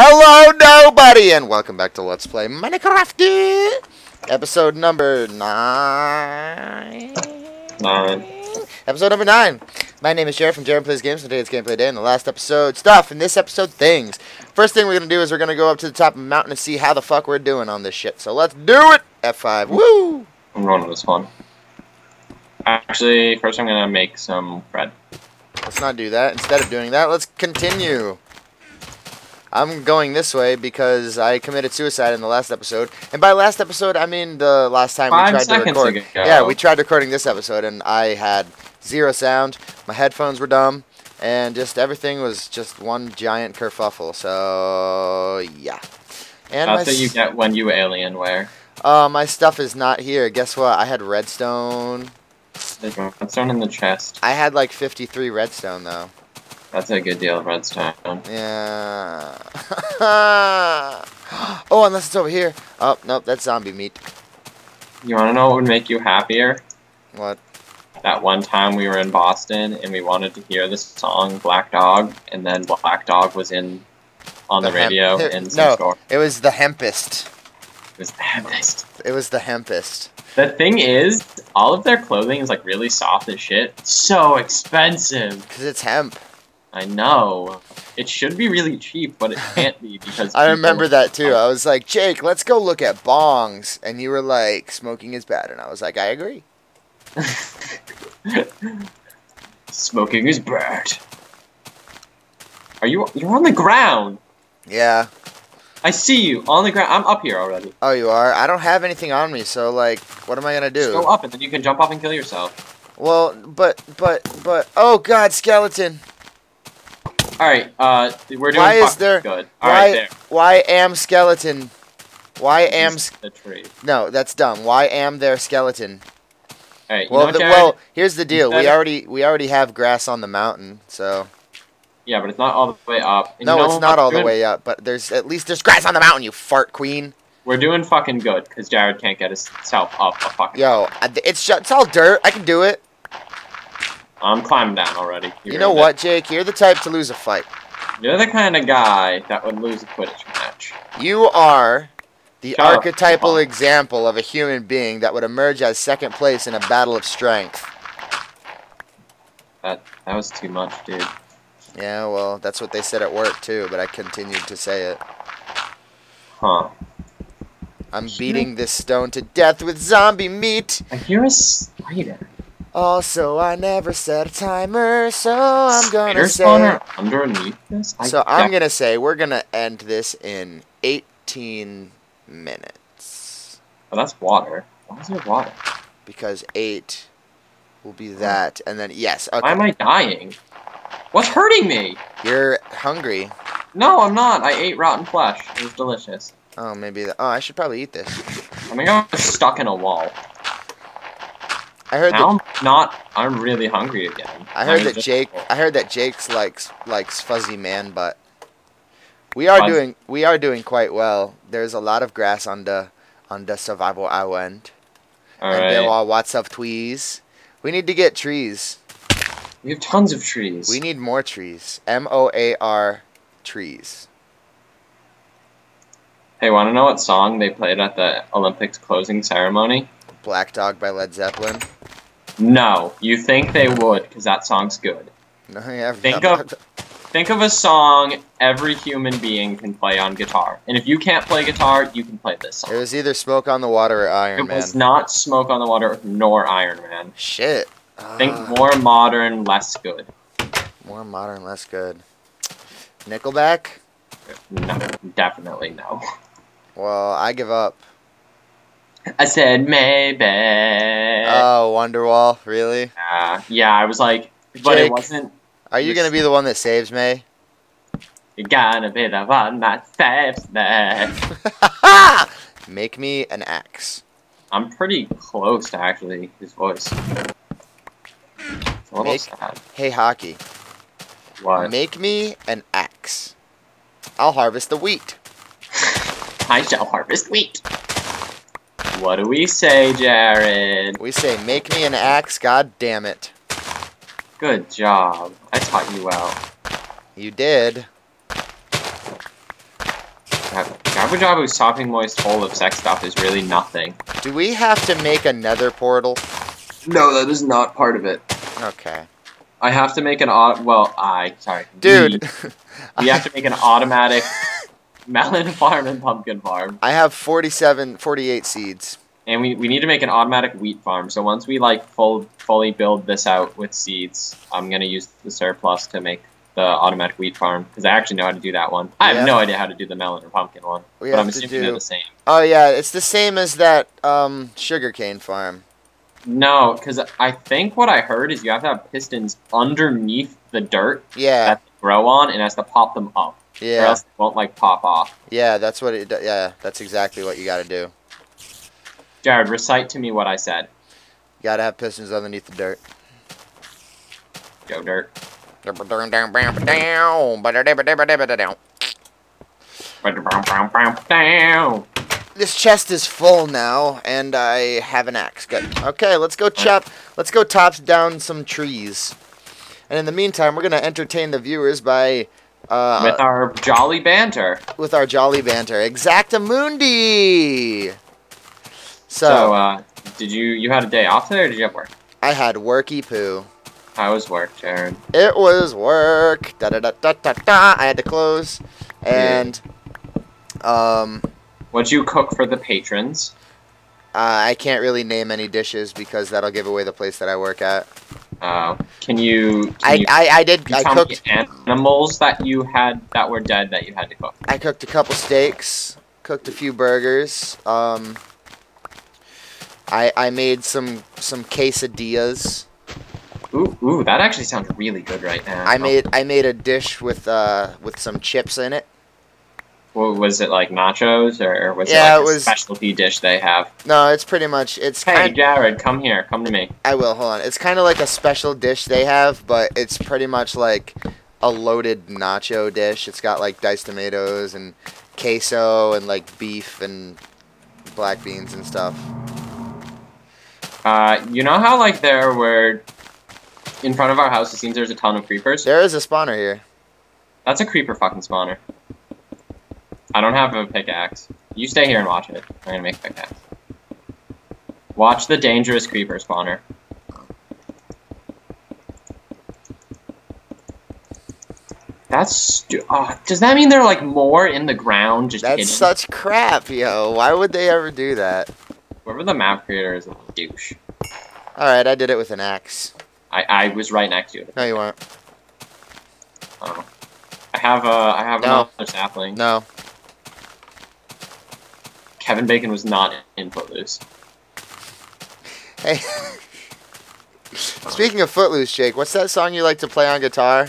Hello, nobody, and welcome back to Let's Play Minecraft, episode number nine. Nine. Episode number nine. My name is Jared from Jarid Plays Games. Today it's Gameplay Day, and the last episode stuff. In this episode, things. First thing we're gonna do is we're gonna go up to the top of the mountain and see how the fuck we're doing on this shit. So let's do it. F5. Woo! I'm running this one. Actually, first I'm gonna make some bread. Let's not do that. Instead of doing that, let's continue. I'm going this way because I committed suicide in the last episode. And by last episode, I mean the last time Five we tried to record. ago. Yeah, we tried recording this episode and I had zero sound. My headphones were dumb and just everything was just one giant kerfuffle. So, yeah. And That's what you get when you Alienware. uh, my stuff is not here. Guess what? I had redstone. There's redstone in the chest. I had like 53 redstone though. That's a good deal of redstone. Yeah. oh, unless it's over here. Oh, nope, that's zombie meat. You wanna know what would make you happier? What? That one time we were in Boston and we wanted to hear the song Black Dog, and then Black Dog was in on the, The radio in some no. store. It was the Hempest. It was the best. It was the Hempest. The thing is, all of their clothing is like really soft as shit. So expensive. Because it's hemp. I know. It should be really cheap, but it can't be because I remember that too. I was like, Jake, let's go look at bongs. And you were like, smoking is bad. And I was like, I agree. Smoking is bad. Are you? You're on the ground. Yeah. I see you on the ground. I'm up here already. Oh, you are? I don't have anything on me. So, like, what am I going to Just do? go up, and then you can jump off and kill yourself. Well, but, but, but, oh god, skeleton. All right. Uh, we're doing. Why is fucking there- good? All Why, right, there. why am skeleton? Why am, This s- is the tree. no, that's dumb. Why am there skeleton? All right. Well, the, well, here's the deal. We already we already have grass on the mountain, so yeah, but it's not all the way up. And you no, know it's not all the way up. But there's at least there's grass on the mountain. You fart queen. We're doing fucking good because Jared can't get himself up a fucking. Yo, it's it's all dirt. I can do it. I'm climbing down already. You know ruined what, Jake? You're the type to lose a fight. You're the kind of guy that would lose a Quidditch match. You are the Shut archetypal on. example of a human being that would emerge as second place in a battle of strength. That that was too much, dude. Yeah, well, that's what they said at work too, but I continued to say it. Huh. I'm beating this stone to death with zombie meat. I hear a spider. Also, I never set a timer, so I'm gonna Spider say. underneath this. I So I'm gonna say we're gonna end this in 18 minutes Oh, that's water. Why is there water? because eight will be that, and then yes, Why am I dying? What's hurting me? You're hungry. No, I'm not. I ate rotten flesh. It was delicious. Oh, maybe that. Oh, I should probably eat this. I think I'm stuck in a wall. I heard Now that. I'm not. I'm really hungry again. I heard that Jake. I heard that Jake's likes likes fuzzy man butt. We are doing we are doing quite well. There's a lot of grass on the on the survival island. All and there are lots of trees. We need to get trees. We have tons of trees. We need more trees. M O A R trees. Hey, want to know what song they played at the Olympics closing ceremony? Black Dog by Led Zeppelin. No, you think they would, because that song's good. No, yeah, Think of- Think of a song every human being can play on guitar. And if you can't play guitar, you can play this It was either Smoke on the Water or Iron It Man. It was not Smoke on the Water nor Iron Man. Shit. Think Ah, more modern, less good. more modern, less good. Nickelback. No, definitely no. Well, I give up. I said maybe. Oh, Wonderwall, really? Uh, yeah, I was like, but Jake. it wasn't. Are you gonna be the one that saves May? You're gonna be the one that saves me. Make me an axe. I'm pretty close to actually his voice. Make- sad. Hey, hockey. What? Make me an axe. I'll harvest the wheat. I shall harvest wheat. What do we say, Jared? We say, make me an axe. God damn it. Good job. I taught you well. You did. Jabu Jabu's topping moist hole of sex stuff is really nothing. Do we have to make another portal? No, that is not part of it. Okay. I have to make an auto. Well, I sorry, Dude, We, we have to make an automatic melon farm and pumpkin farm, I have 47, 48 seeds. and we, we need to make an automatic wheat farm. So once we like full fully build this out with seeds, I'm gonna use the surplus to make the automatic wheat farm because I actually know how to do that one. I have no idea how to do the melon or pumpkin one, We but I'm assuming they're the same. Oh yeah, it's the same as that um, sugarcane farm. No, because I think what I heard is you have to have pistons underneath the dirt Yeah, that they grow on, and it has to pop them up, or yeah, else they won't like pop off. yeah. That's what it. Yeah, that's exactly what you got to do. Jared, recite to me what I said. You got to have pistons underneath the dirt. Go dirt. Down. This chest is full now, and I have an axe. Good. Okay, let's go chop. Let's go tops down some trees. And in the meantime, we're gonna entertain the viewers by uh, With our jolly banter. with our jolly banter. Exactamundi. So, So, uh, did you you had a day off today, or did you have work? I had worky poo. How was work, Jared? It was work. Da da da da da da. I had to close, and um, What'd you cook for the patrons? Uh, I can't really name any dishes because that'll give away the place that I work at. Uh, can you? Can I, you, I, I did. I cooked. animals that you had that were dead that you had to cook. I cooked a couple steaks. Cooked a few burgers. Um, I I made some some quesadillas. Ooh, ooh, that actually sounds really good right now. I made I made a dish with uh with some chips in it. Was it like nachos, or was Yeah, it like it a was- specialty dish they have? No, it's pretty much it's Hey, kind. Jared, come here, come to me. I will hold on. It's kind of like a special dish they have, but it's pretty much like a loaded nacho dish. It's got like diced tomatoes and queso and like beef and black beans and stuff. Uh, you know how like there were in front of our house, it seems there's a ton of creepers. There is a spawner here. That's a creeper fucking spawner. I don't have a pickaxe. You stay here and watch it. I'm gonna make a pickaxe. Watch the dangerous creeper spawner. That's stu- oh, does that mean there are like more in the ground just That's hidden? such crap, yo. Why would they ever do that? Whoever the map creator is a douche. All right, I did it with an axe. I, I was right next to it. No, you weren't. Oh. I have a I have No. another sapling. No. Kevin Bacon was not in Footloose. Hey. Speaking of Footloose, Jake, what's that song you like to play on guitar?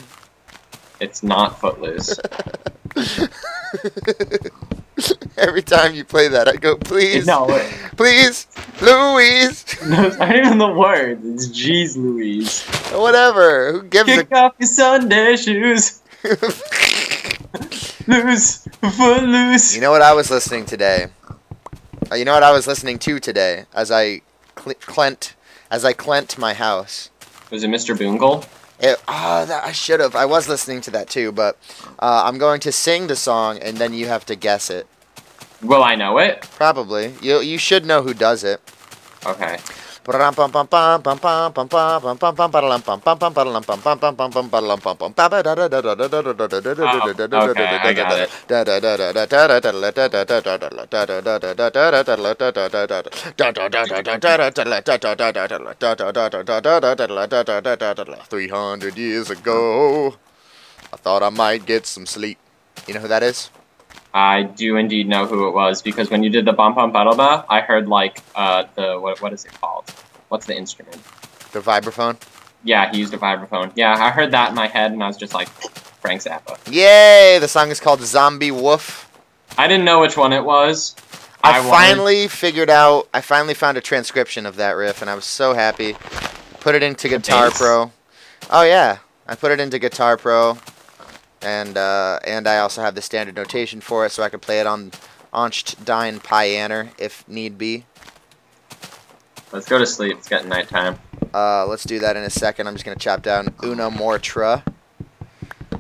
It's not Footloose. Every time you play that, I go, please, no, please, Louise, no, it's not even the word. It's Jeez Louise. whatever. Who gives Kick off your Sunday shoes. a? Loose. Footloose. you know what I was listening today? Uh, you know what I was listening to today as I cl- clent, as I clent my house. Was it Mr. Boongle? It, oh, that, I should have. I was listening to that too, but uh, I'm going to sing the song and then you have to guess it. Will I know it? Probably. You you should know who does it. Okay. Three hundred years ago, I thought I might get some sleep. You know who that is? I do indeed know who it was because when you did the bump bump battle ba, I heard like uh the what what is it called? What's the instrument? The vibraphone. Yeah, he used a vibraphone. Yeah, I heard that in my head and I was just like Frank Zappa. Yay! The song is called Zomby Woof. I didn't know which one it was. I, wanted- finally figured out. I finally found a transcription of that riff, and I was so happy. Put it into Guitar? Pro. Oh yeah, I put it into Guitar Pro, and uh, and I also have the standard notation for it, so I can play it on Oncht Dine Pianer if need be. Let's go to sleep. It's getting nighttime. Uh, let's do that in a second. I'm just gonna chop down una mortra.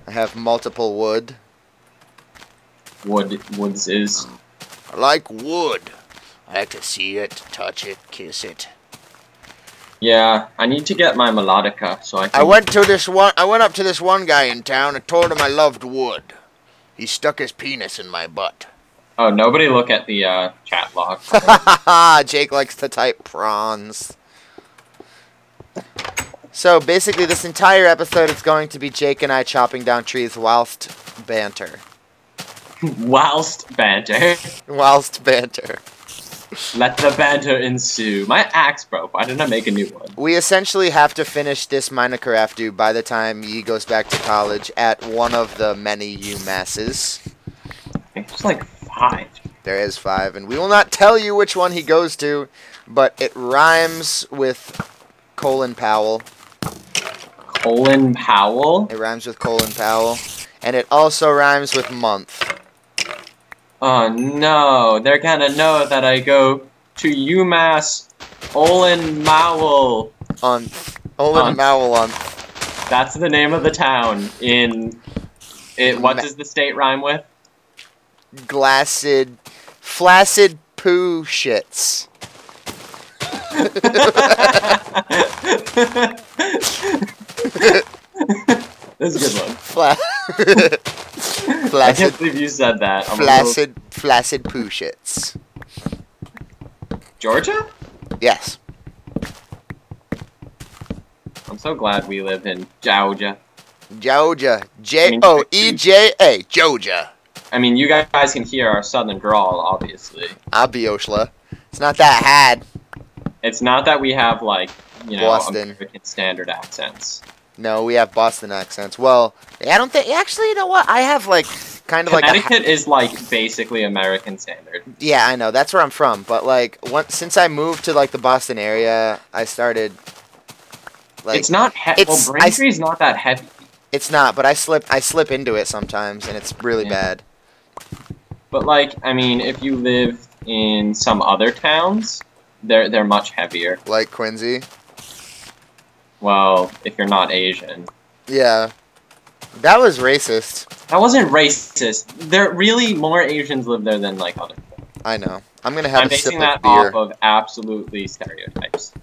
I have multiple wood. Wood Woods is I like wood. I like to see it, touch it, kiss it. Yeah, I need to get my melodica so I can. I went to this one. I went up to this one guy in town and told him I loved wood. He stuck his penis in my butt. Oh, nobody look at the uh, chat log. Jake likes to type prawns. So basically, this entire episode is going to be Jake and I chopping down trees whilst banter. Whilst banter. Whilst banter. Let the banter ensue. My axe broke. Why didn't I make a new one? We essentially have to finish this Minecraft dude by the time he goes back to college at one of the many UMasses. It's like five. There is five, and we will not tell you which one he goes to, but it rhymes with Colin Powell. Colin Powell. It rhymes with Colin Powell, and it also rhymes with month. Oh no, they're gonna know that I go to UMass Olin Mowell. On Olin Unth. Mowell on That's the name of the town in it what Ma- does the state rhyme with? glassed, flaccid poo shits. That's a good one. Fla- I flaccid, can't believe you said that. I'm a little- flaccid, flaccid poo shits. Georgia? Yes. I'm so glad we live in Georgia. Georgia. J O E J A. Georgia. I mean, you guys can hear our southern drawl, obviously. Abioshla. It's not that hard. It's not that we have like, you know, Boston. American standard accents. No, we have Boston accents. Well, I don't think. Actually, you know what? I have like kind of like Connecticut is like basically American standard. yeah, I know that's where I'm from. But like, once since I moved to like the Boston area, I started like it's not he- it's- well, I- Braintree is not that heavy. it's not. But I slip I slip into it sometimes, and it's really Yeah. bad. But like, I mean, if you live in some other towns, they're they're much heavier. Like Quincy. Well, if you're not Asian. Yeah, that was racist. That wasn't racist. There really more Asians live there than like other. people. I know. I'm gonna have I'm a sip basing that off of absolutely stereotypes.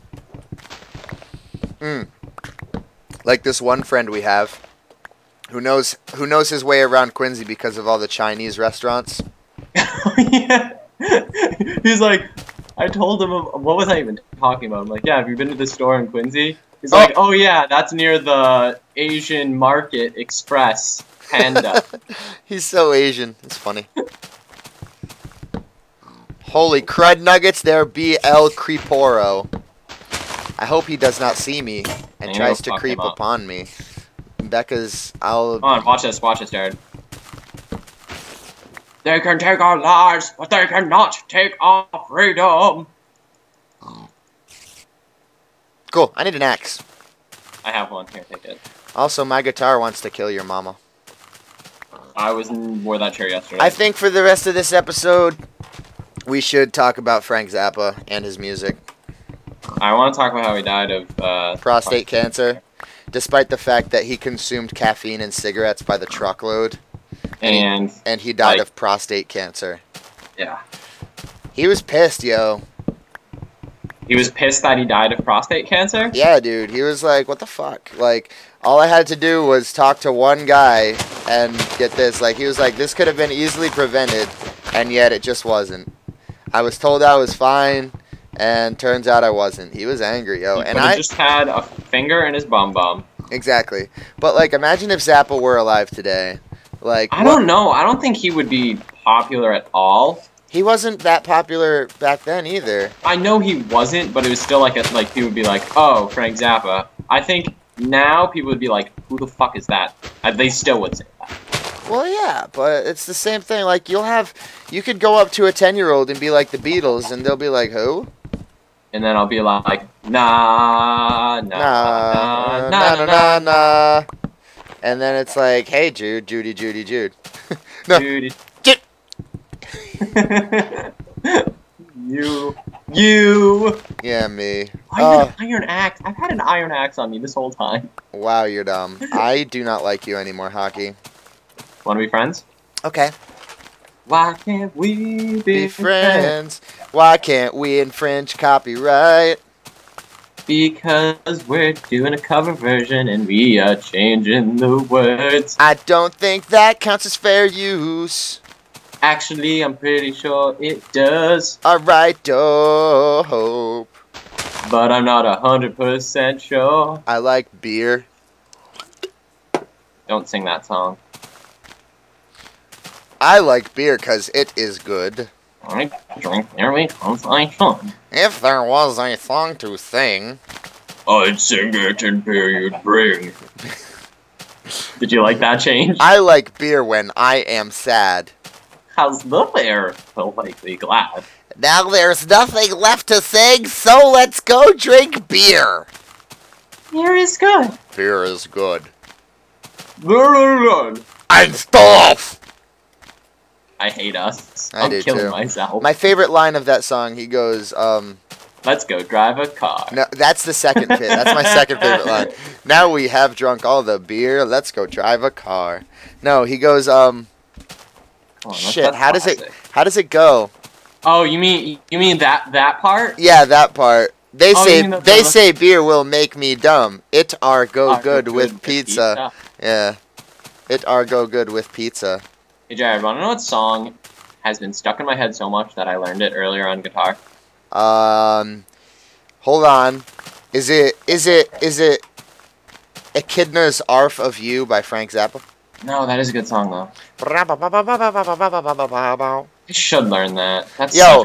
Hmm. like this one friend we have who knows who knows his way around Quincy because of all the Chinese restaurants. yeah. He's like, I told him, what was I even talking about? I'm like, yeah, have you been to the store in Quincy? He's Oh. like, oh yeah, that's near the Asian Market Express Panda. He's so Asian. It's funny. Holy crud nuggets, there be El Creeporo. I hope he does not see me and tries to creep upon me. Becca's I'll Come on, watch this, watch this, Jared. They can take our lives, but they cannot take our freedom. Cool. I need an axe. I have one here, take it. Also, my guitar wants to kill your mama. I was wore that chair yesterday. I think for the rest of this episode, we should talk about Frank Zappa and his music. I want to talk about how he died of uh, Prostate cancer, despite the fact that he consumed caffeine and cigarettes by the truckload, and and he died Like- of prostate cancer. yeah, He was pissed, yo. He was pissed that he died of prostate cancer. Yeah, dude. He was like, what the fuck? Like, all I had to do was talk to one guy and get this. Like, he was like, this could have been easily prevented, and yet it just wasn't. I was told I was fine, and turns out I wasn't. He was angry, yo. he And I. just had a finger in his bum bum. Exactly. But, like, imagine if Zappa were alive today. Like, I what- don't know. I don't think he would be popular at all. He wasn't that popular back then either. I know he wasn't, but it was still like a, like people would be like, "Oh, Frank Zappa." I think now people would be like, "Who the fuck is that?" And they still would say that. Well, yeah, but it's the same thing. Like, you'll have. You could go up to a 10 year old and be like the Beatles, and they'll be like, who? And then I'll be like, "Nah, nah, Nah, nah, nah, nah, nah, nah. And then it's like, hey, Jude, Judy, Judy, Jude. no. Jude. you, you. Yeah, me. Why you Oh, an iron axe? I've had an iron axe on me this whole time. wow, you're dumb. I do not like you anymore, hockey. Want to be friends? Okay. Why can't we be, Be friends? friends. Why can't we infringe copyright? Because we're doing a cover version and we are changing the words. I don't think that counts as fair use. Actually, I'm pretty sure it does, Alright, dope. but I'm not a hundred percent sure. I like beer. Don't sing that song. I like beer because it is good. I drink nearly as I should. If there was a song to sing, I'd sing it and beer you'd bring. Did you like that change? I like beer when I am sad. How's the bear? Politely glad. Now there's nothing left to sing, so let's go drink beer. Beer is good. Beer is good. Very good. And stuff! I hate us. I I'm do killing too. myself. My favorite line of that song, he goes, um, Let's go drive a car. no, that's the second fit. That's my second favorite line. Now we have drunk all the beer, let's go drive a car. No, he goes, um, Come on, shit, how does it, how does it go? Oh, you mean you mean that that part? Yeah, that part. They Oh, say mean the- they say beer will make me dumb. It are go Ah, good with pizza. Yeah. It are go good with pizza. Hey Jared, wanna know what song has been stuck in my head so much that I learned it earlier on guitar? Um Hold on. Is it is it is it Echidna's Arf of You by Frank Zappa? No, that is a good song though. I should learn that. That's Yo.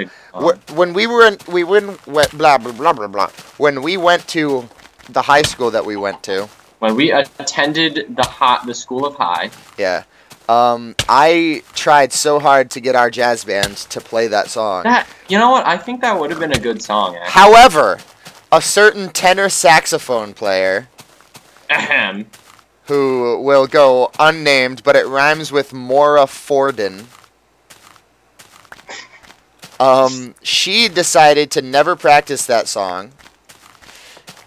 When we were in, we went went blah blah blah blah blah. When we went to the high school that we went to, when we attended the hot the school of high. yeah. Um, I tried so hard to get our jazz band to play that song. That you know what? I think that would have been a good song. Actually. However, a certain tenor saxophone player Ahem. Who will go unnamed, but it rhymes with Mora Forden. Um, she decided to never practice that song.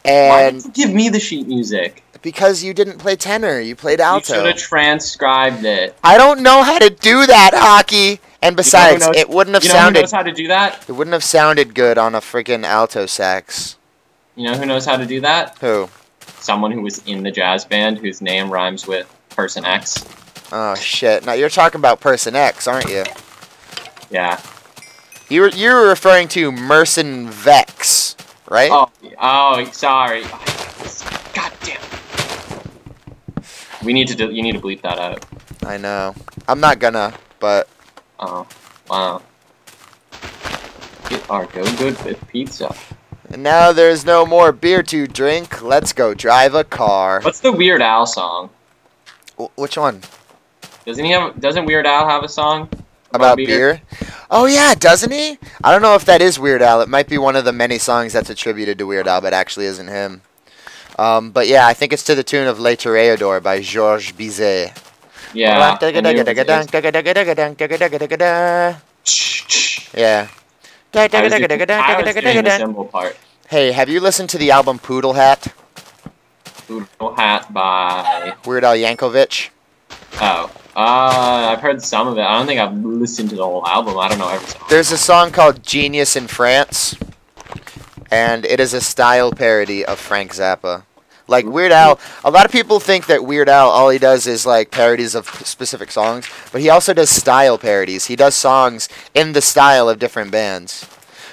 Why And did you give me the sheet music? because you didn't play tenor, you played alto. You should have transcribed it. I don't know how to do that, hockey. And besides, knows- it wouldn't have You know who knows how to do that? it wouldn't have sounded good on a freaking alto sax. You know who knows how to do that? Who? Someone who was in the jazz band whose name rhymes with person X. Oh shit. Now you're talking about Person X, aren't you? Yeah. You were you were referring to Merson Vex, right? Oh, oh, sorry. God damn. We need to do, you need to bleep that out. I know. I'm not gonna, but Oh, wow. Get our go good with pizza. And now there's no more beer to drink. Let's go drive a car. What's the Weird Al song? Wh- which one? Doesn't he have? Doesn't Weird Al have a song About beer? Oh yeah, doesn't he? I don't know if that is Weird Al. It might be one of the many songs that's attributed to Weird Al, but actually isn't him. Um, but yeah, I think it's to the tune of Le Toreador by Georges Bizet. Yeah. I knew it was- Yeah. Hey, have you listened to the album Poodle Hat? Poodle Hat by. Weird Al Yankovic? Oh. Uh, I've heard some of it. I don't think I've listened to the whole album. I don't know every song. There's a song called Genius in France, and it is a style parody of Frank Zappa. Like Weird Al, a lot of people think that Weird Al, all he does is like parodies of specific songs, but he also does style parodies. He does songs in the style of different bands.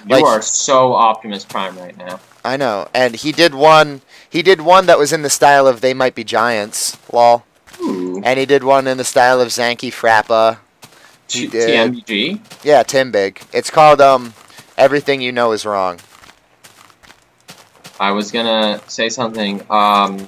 You like- are so Optimus Prime right now. I know, and he did one. He did one that was in the style of They Might Be Giants, lol, Ooh. and he did one in the style of Zanky Frappa. T- did. Yeah, Tim Big. It's called um, Everything You Know Is Wrong. I was gonna say something. Um,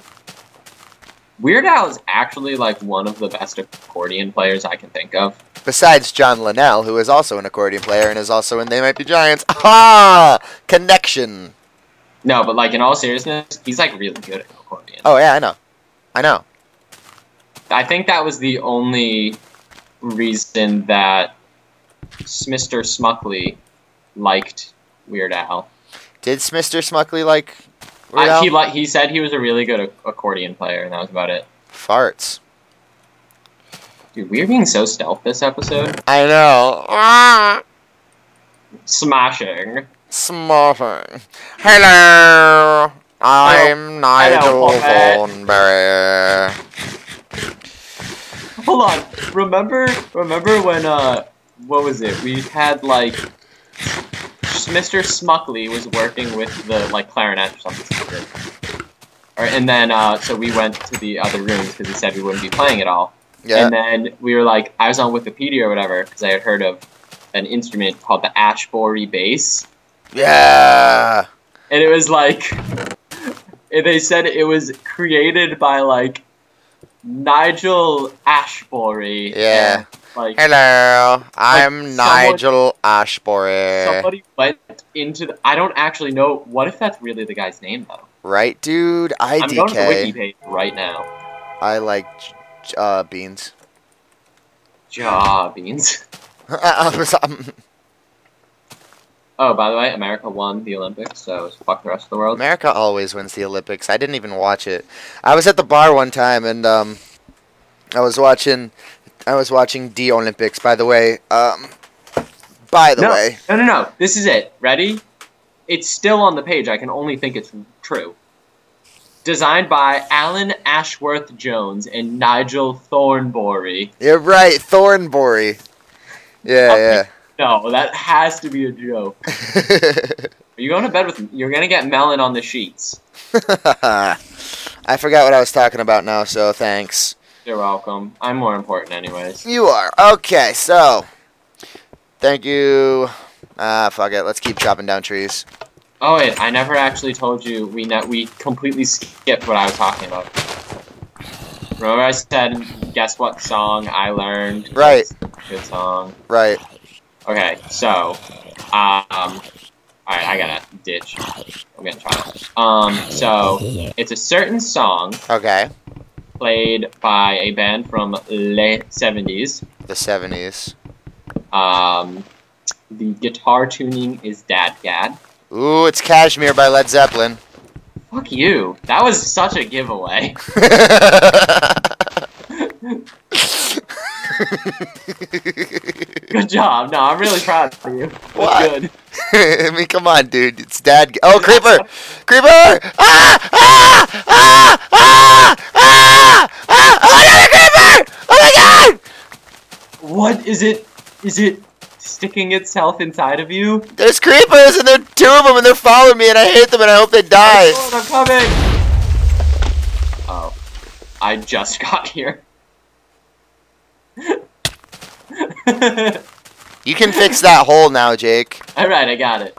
Weird Al is actually like one of the best accordion players I can think of. Besides John Linnell, who is also an accordion player and is also in They Might Be Giants. Ah, connection. No, but like in all seriousness, he's like really good at accordion. Oh yeah, I know, I know. I think that was the only reason that Mr. Smuckley liked Weird Al. Did Mr. Smuckley like he li- he said he was a really good ac- accordion player, and that was about it. farts? Dude, we are being so stealth this episode. I know. Ah, Smashing. Smashing. Hello. I'm Nigel Poppet. Thornberry. Hold on. Remember remember when uh what was it? We had like Mr. Smuckley was working with the like clarinet or something stupid. Or, and then uh so we went to the other rooms because he said we wouldn't be playing at all. Yeah. And then we were like, I was on Wikipedia or whatever because I had heard of an instrument called the Ashbory bass, Yeah. and it was like, they said it was created by like Nigel Ashbury. Yeah. and, like Hello. I'm Nigel Ashbury. somebody went into the. I don't actually know. What if that's really the guy's name though? Right, dude? I'm going to the wiki page right now. I like uh, beans. Jaw beans. Oh, by the way, America won the Olympics, so fuck the rest of the world. America always wins the Olympics. I didn't even watch it. I was at the bar one time and um, I was watching. I was watching the Olympics. By the way, um, by the no, way, no, no, no. This is it. Ready? It's still on the page. I can only think it's true. Designed by Alan Ashworth Jones and Nigel Thornbury. you're right, Thornbury. Yeah, yeah. No, that has to be a joke. yeah. Are you going to bed with? You're gonna get melon on the sheets. I forgot what I was talking about now, so thanks. You're welcome. I'm more important, anyways. You are okay. So, thank you. Ah, fuck it. Let's keep chopping down trees. Oh wait, I never actually told you. We ne- we completely skipped what I was talking about. Remember I said, guess what song I learned? Right. Good song. Right. Okay, so, um, alright, I gotta ditch. I'm gonna try. Um, so, it's a certain song Okay. Played by a band from the 70s. The seventies. Um, the guitar tuning is DADGAD. Ooh, it's Kashmir by Led Zeppelin. Fuck you. That was such a giveaway. Good job. No, I'm really proud of you. That's What? good. I mean, come on, dude. It's Dad. Oh, creeper! Creeper! Ah! Ah! Ah! Ah! Ah! Ah! Oh, another creeper! Oh my God! What is it? Is it sticking itself inside of you? There's creepers, and there are two of them, and they're following me, and I hate them, and I hope they die. Oh, I'm coming. Oh, I just got here. You can fix that hole now, Jake. All right, I got it.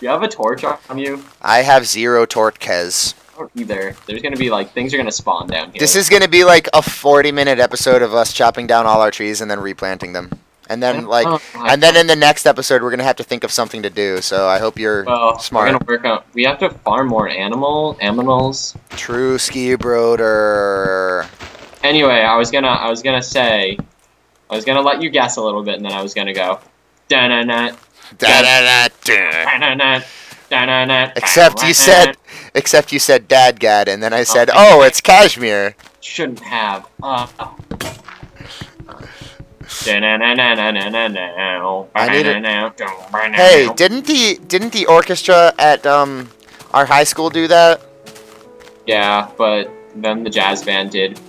You have a torch on you? I have zero torches. Either. There's gonna be like things are gonna spawn down here. This is gonna be like a 40 minute episode of us chopping down all our trees and then replanting them. And then oh, like Oh, and then in the next episode we're gonna have to think of something to do. So I hope you're well, smart. We're gonna work on. We have to farm more animal animals. True ski broder. Anyway, I was gonna I was gonna say I was gonna let you guess a little bit, and then I was gonna go. Da-na-na, Da-da-da-da. da-na-na, da-na-na, Except you said except you said DADGAD and then I said, Oh, it's Kashmir. shouldn't have. Uh. I need it. Hey, didn't the didn't the orchestra at um our high school do that? Yeah, but then the jazz band did.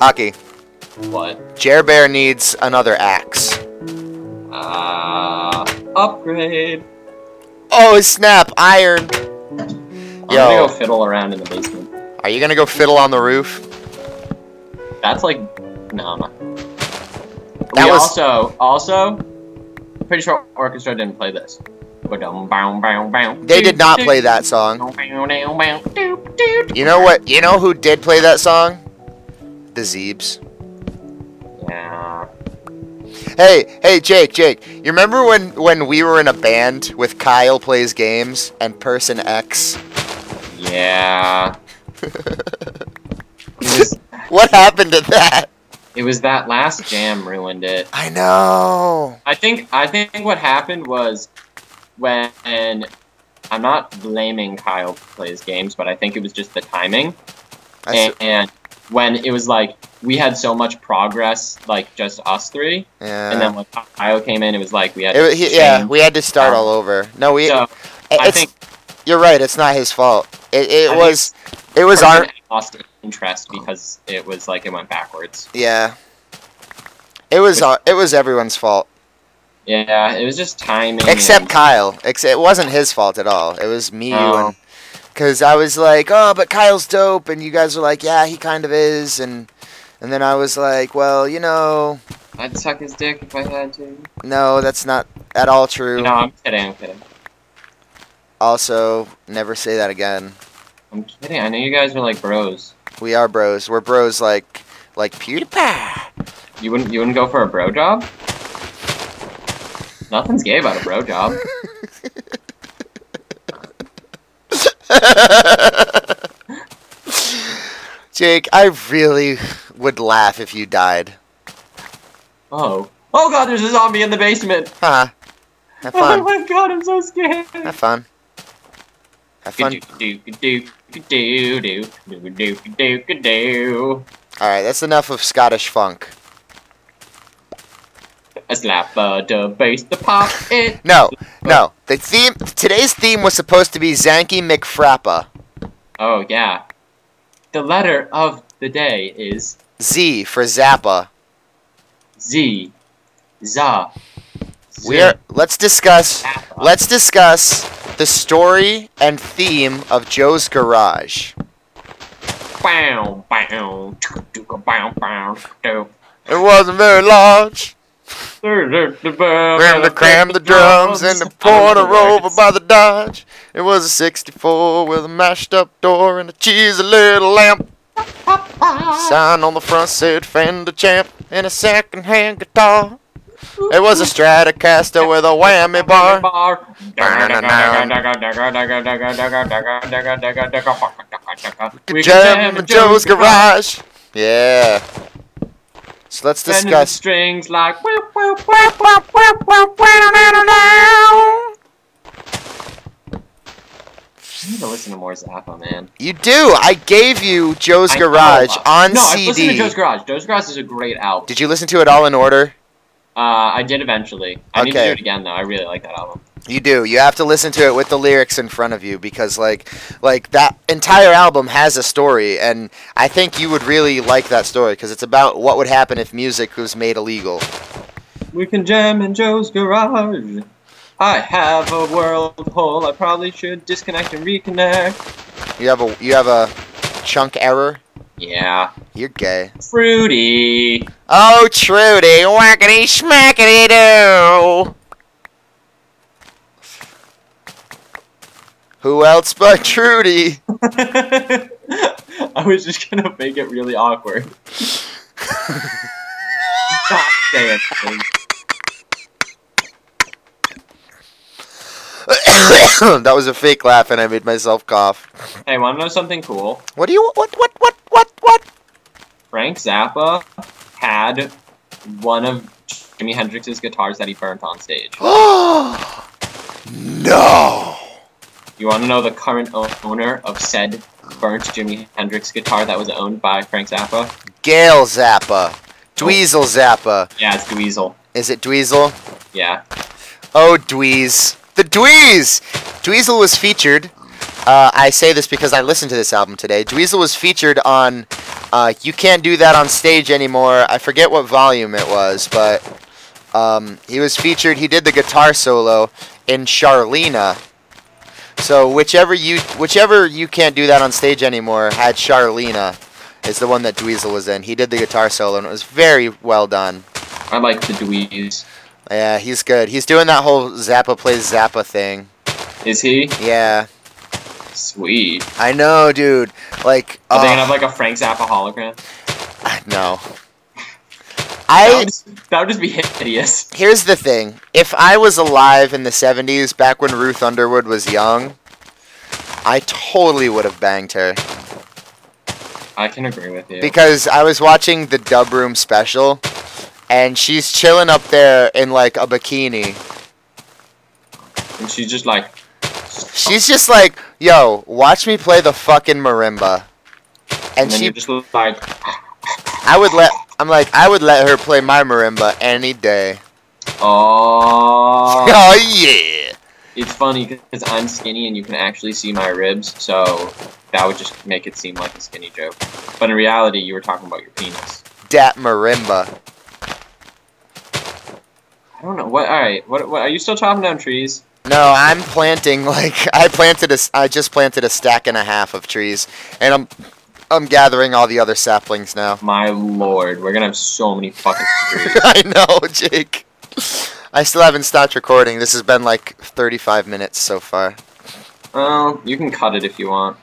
Hockey. What? Jer Bear needs another axe. Uh, upgrade. Oh snap! Iron. I'm gonna go fiddle around in the basement. are you gonna go fiddle on the roof? That's like, no, I'm not. That we was- also, also, pretty sure orchestra didn't play this. They did not play that song. You know what? You know who did play that song? The Zeebs. Yeah. Hey, hey, Jake, Jake. You remember when when we were in a band with Kyle plays games and Person X? Yeah. Was, what happened to that? it was that last jam ruined it. I know. I think I think what happened was when I'm not blaming Kyle plays games, but I think it was just the timing. I And, and when it was like we had so much progress, like just us three, yeah. and then when Kyle came in, it was like we had It to he- yeah, we had to start Um, all over. No, we. So it- I think you're right. It's not his fault. It, it I was. It was our. lost interest because it was like it went backwards. Yeah. It was. Our, it was everyone's fault Yeah, it was just timing. except and- Kyle. It wasn't his fault at all. It was me, you, Oh. and because I was like, oh, but Kyle's dope, and you guys were like, yeah, he kind of is, and and then I was like, well, you know, I'd suck his dick if I had to. no, that's not at all true. No, I'm kidding. I'm kidding. Also, never say that again. I'm kidding. I know you guys are like bros. We are bros. We're bros like like PewDiePie. You wouldn't you wouldn't go for a bro job? Nothing's gay about a bro job. Jake, I really would laugh if you died. Oh. Oh god, there's a zombie in the basement. Huh. Have fun. Oh my god, I'm so scared. Have fun. Have fun. Alright, that's enough of Scottish funk. A slap the bass the pop it. No, no. The theme today's theme was supposed to be Zanky McFrappa. Oh yeah. The letter of the day is Z for Zappa. Z. Za. We are let's discuss let's discuss the story and theme of Joe's Garage. It wasn't very large. Cram to cram the drums and the porter over by the Dodge. It was a 64 with a mashed up door and a cheesy little lamp. Sign on the front said Fender Champ and a second hand guitar. It was a Stratocaster with a whammy bar. Jam in Joe's garage. Yeah. So let's Discuss. strings like I need to listen to more Zappa, man. You do. I gave you Joe's I Garage on no, I've listened to Joe's Garage. Joe's Garage is a great album. Did you listen to it all in order? Uh, I did eventually. I need to do it again though. I really like that album. You do. You have to listen to it with the lyrics in front of you because like like that entire album has a story and I think you would really like that story because it's about what would happen if music was made illegal. We can jam in Joe's garage. I have a world hole. I probably should disconnect and reconnect. You have a you have a chunk error. Yeah. You're gay. Fruity. Oh, Trudy, whackity schmackity do. Who else but Trudy? I was just gonna make it really awkward. Stop saying things. that was a fake laugh, and I made myself cough. Hey, wanna know something cool? What do you what what what what what? Frank Zappa had one of Jimi Hendrix's guitars that he burnt on stage. no. You want to know the current owner of said burnt Jimi Hendrix guitar that was owned by Frank Zappa? Gail Zappa. Oh. Dweezil Zappa. Yeah, it's Dweezil. Is it Dweezil? Yeah. Oh, Dweez. The Dweez! Dweezil was featured. Uh, I say this because I listened to this album today. Dweezil was featured on uh, You Can't Do That on Stage Anymore. I forget what volume it was, but um, he was featured. He did the guitar solo in Charlena. So whichever you whichever you can't do that on stage anymore had Charlena is the one that Dweezil was in. He did the guitar solo and it was very well done. I like the Dweez. Yeah, he's good. He's doing that whole Zappa plays Zappa thing. Is he? Yeah, Sweet. I know, dude. Like, Are they uh, gonna have like a Frank Zappa hologram? no. That I would, just, that would just be hideous. here's the thing. If I was alive in the '70s, back when Ruth Underwood was young, I totally would have banged her I can agree with you. because I was watching the Dub Room special, and she's chilling up there in like a bikini. and she's just like, She's just like, "Yo, watch me play the fucking marimba," and and she just like, I would let. I'm like, I would let her play my marimba any day. oh. Oh yeah. It's funny because I'm skinny and you can actually see my ribs, so that would just make it seem like a skinny joke. But in reality, you were talking about your penis. Dat marimba. I don't know. What? All right. What? What? Are you still chopping down trees? No, I'm planting like I planted a. I just planted a stack and a half of trees, and I'm, I'm gathering all the other saplings now. My lord, we're gonna have so many fucking trees. I know, Jake. I still haven't stopped recording. This has been like 35 minutes so far. well, you can cut it if you want.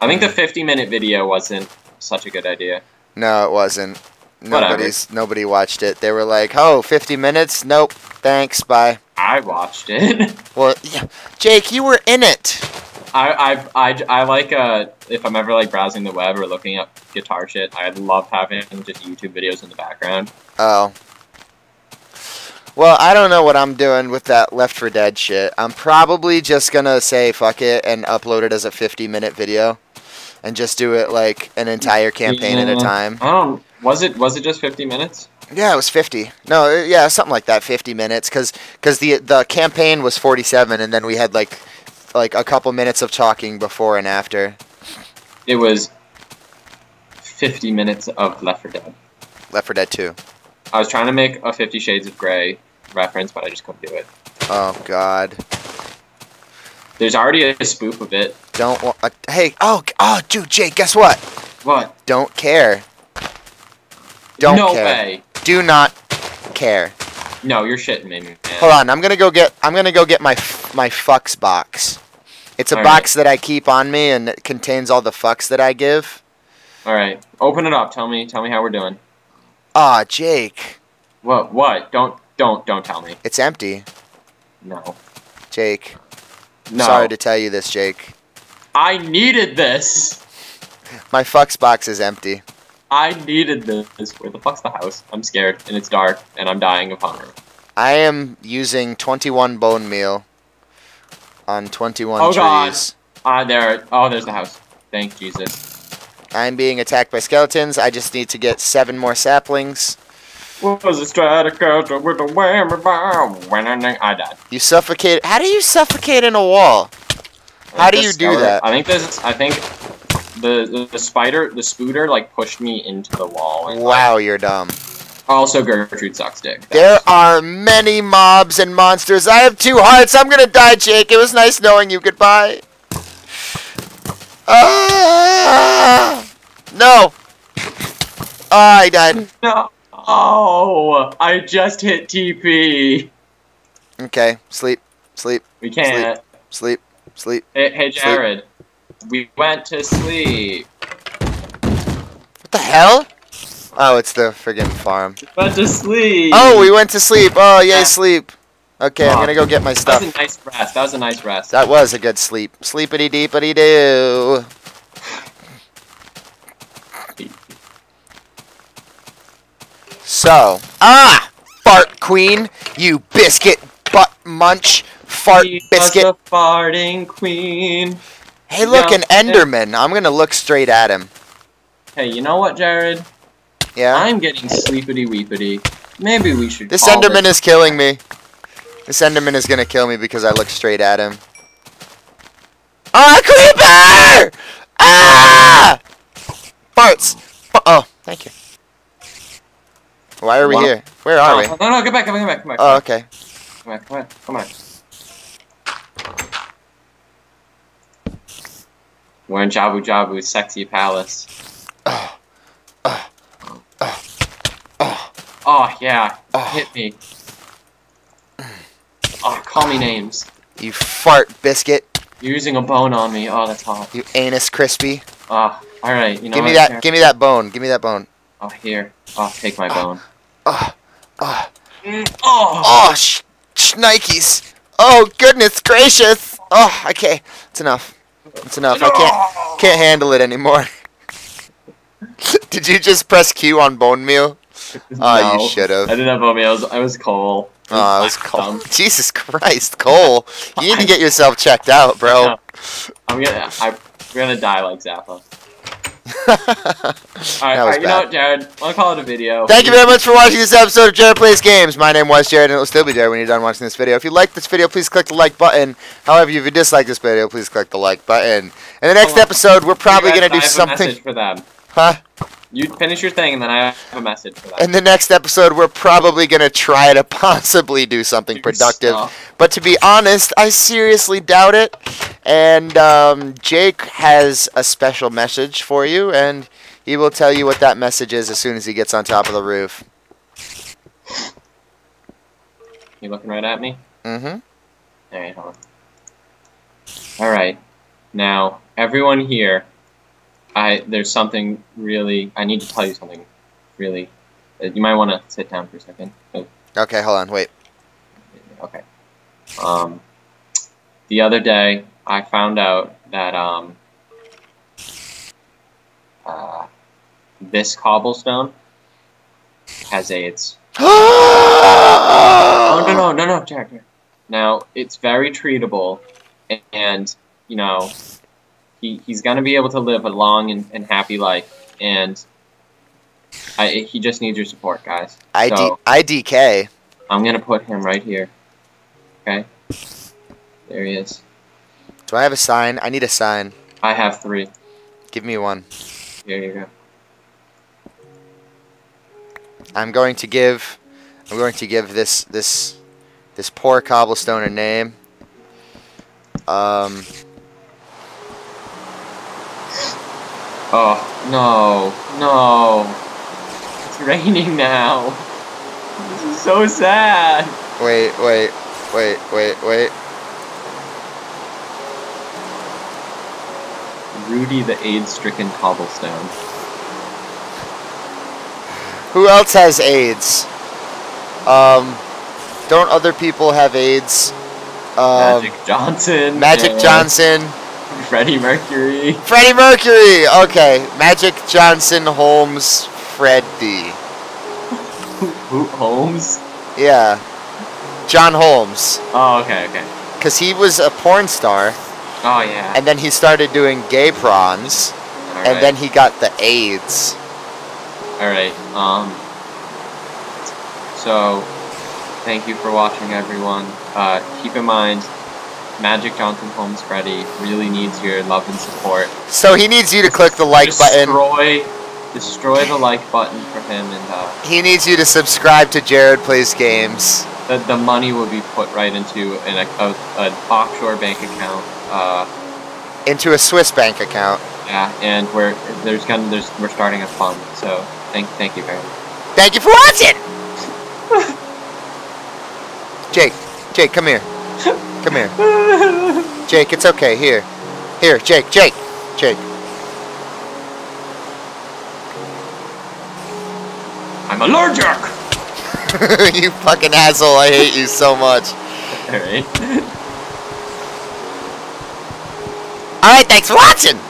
I think the mm. 50 minute video wasn't such a good idea. No, it wasn't. Whatever. Nobody's nobody watched it. They were like, "Oh, 50 minutes? Nope. Thanks. Bye." I watched it. Well, yeah. Jake, you were in it. I, I, I, I like uh if I'm ever like browsing the web or looking up guitar shit, I love having just YouTube videos in the background. Oh. Well, I don't know what I'm doing with that Left 4 Dead shit. I'm probably just gonna say fuck it and upload it as a 50 minute video, and just do it like an entire campaign at a time. I don't. Was it was it just 50 minutes? Yeah, it was 50. No, uh, yeah, something like that, 50 minutes, because because the the campaign was 47, and then we had like like a couple minutes of talking before and after. It was 50 minutes of Left 4 Dead. Left 4 Dead 2. I was trying to make a Fifty Shades of Grey reference, but I just couldn't do it. Oh God. There's already a spoof of it. Don't. wa- Uh, hey. Oh. Oh, dude, Jake. Guess what? What? Don't care. Don't no care. way. Do not care. No, you're shitting me, man. Hold on, I'm gonna go get. I'm gonna go get my my fucks box. It's a All box that I keep on me, and it contains all the fucks that I give. All right, open it up. Tell me, tell me how we're doing. Ah, Jake, What? What? Don't, don't, don't tell me. it's empty. No. Jake, No. sorry to tell you this, Jake. I needed this. My fucks box is empty. I needed this. Where the fuck's the house? I'm scared, and it's dark, and I'm dying of hunger. I am using 21 bone meal on 21 Oh, God. trees. Ah, there. Oh, there's the house. Thank Jesus. I'm being attacked by skeletons. I just need to get seven more saplings. What was a stratocaster with a whammy bomb? When I died. You suffocate. How do you suffocate in a wall? How do you do that? I think this. I think the, the the spider, the spooter, like pushed me into the wall. And, like, Wow, you're dumb. also, Gertrude sucks dick. There are many mobs and monsters. I have two hearts. I'm gonna die, Jake. It was nice knowing you. Goodbye. Ah! No. Ah, I died. No. Oh, I just hit TP. Okay, sleep, sleep, We can't. sleep, sleep. Hey, hey, Jared. We went to sleep. What the hell? Oh, it's the friggin' farm. Went to sleep. Oh, we went to sleep. Oh, yay, Yeah. sleep. Okay, I'm gonna go get my stuff. That was a nice rest. That was a nice rest. That was a good sleep. Sleepity deepity doo. So, ah, fart queen, you biscuit butt munch, fart She biscuit. was a farting queen. Hey, look, an Enderman. I'm gonna look straight at him. Hey, you know what, Jared? Yeah. I'm getting sleepity weepity. Maybe we should. This Enderman is killing me. This Enderman is gonna kill me because I look straight at him. Ah, creeper! Ah! Farts. Fa- Oh, thank you. Why are we What? here? Where are Oh, we? No, no, get back, come back, come back, come back. Oh, okay. Come back, come back, come back. We're in Jabu Jabu's sexy palace. Oh, oh, oh, oh, yeah, hit me. Oh, call me names. you fart biscuit. You're using a bone on me. Oh, that's hot. You anus crispy. Oh, all right. You know give me that. Give me that bone. Give me that bone. Oh, here. Oh, take my ah, bone. Oh, oh, Mm, Oh, oh, sh- shnikes. Oh, goodness gracious. Oh, okay. It's enough. That's enough. I can't can't handle it anymore. Did you just press Q on bone meal? Oh, you No. should have. I didn't have oatmeal. I was, I was Cole. Oh, it was my Cole. thumb. Jesus Christ, Cole. You need to get yourself checked out, bro. No. I'm gonna. I'm gonna die like Zappa. Alright, was alright, you know what, Jared? I'll call it a video. Thank you very much for watching this episode of Jarid Plays Games. My name was Jared, and it will still be Jared when you're done watching this video. If you like this video, please click the like button. However, if you dislike this video, please click the like button. In the next episode, we're probably going to do I have a something. message for them. Huh? You finish your thing, and then I have a message for them. In the next episode, we're probably going to try to possibly do something productive. But to be honest, I seriously doubt it. And um, Jake has a special message for you, and he will tell you what that message is as soon as he gets on top of the roof. You looking right at me? Mm-hmm. Alright, hold on. Alright. Now, everyone here, I there's something really I need to tell you something really uh, you might want to sit down for a second. Oh, Okay, hold on. Wait. Okay. Um the other day I found out that um uh this cobblestone has AIDS. Oh no no no no Jared. Now it's very treatable, and you know, he he's gonna be able to live a long and, and happy life, and I he just needs your support, guys. ID, So IDK. I'm gonna put him right here. Okay. There he is. Do I have a sign? I need a sign. I have three. Give me one. Here you go. I'm going to give I'm going to give this this this poor cobblestone a name. Um Oh no no! It's raining now. This is so sad. wait, wait, wait, wait, wait. Rudy the AIDS-stricken cobblestone. Who else has AIDS? Um don't other people have AIDS? Um Magic Johnson. Magic Johnson, Freddie Mercury. Freddie Mercury. Okay, Magic Johnson, Holmes, Freddy. Who Holmes? Yeah, John Holmes, Oh, okay, okay. because he was a porn star, Oh yeah. and then he started doing gay prawns, All and right. then he got the AIDS. All right. Um. So, thank you for watching, everyone. Uh, keep in mind, Magic Johnson Holmes Freddy really needs your love and support. So he needs you to click the like button. destroy, destroy the like button for him, and uh, He needs you to subscribe to Jarid Plays Games. the, the money will be put right into an, a, an offshore bank account. Uh, into a Swiss bank account. yeah, and we're there's gonna there's we're starting a fund. So thank thank you very much. Thank you for watching. Jake, Jake, come here. Come here. Jake, it's okay. Here. Here, Jake, Jake, Jake. I'm a allergic. you fucking asshole. I hate you so much. All right. Alright, thanks for watching.